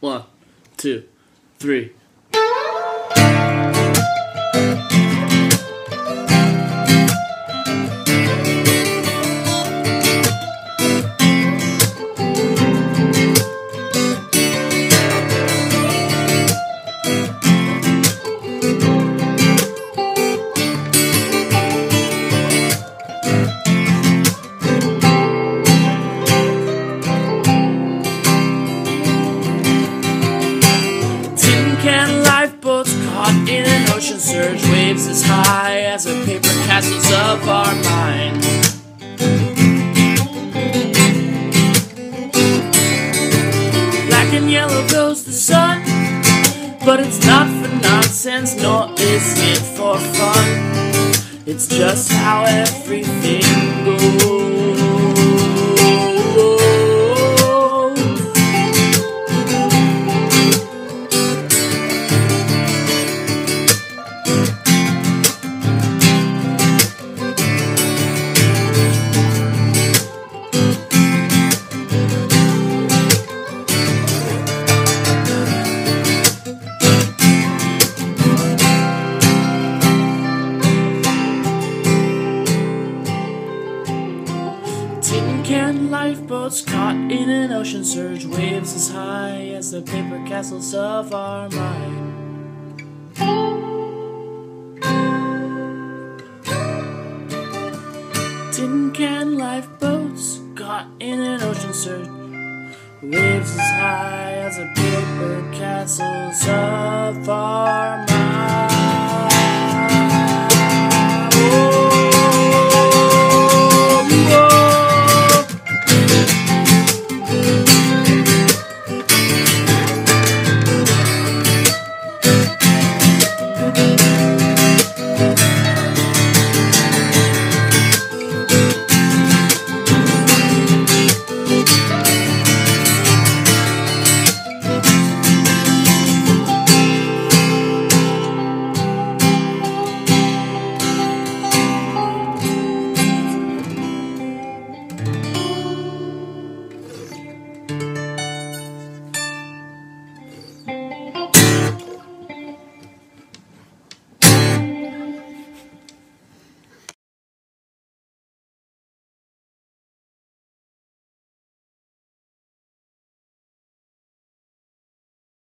One, two, three. In an ocean surge, waves as high as the paper castles of our mind. Black and yellow goes the sun, but it's not for nonsense, nor is it for fun. It's just how everything goes. Can lifeboats caught in an ocean surge, waves as high as the paper castles of our mind. Tin can lifeboats caught in an ocean surge, waves as high as the paper castles of our mind.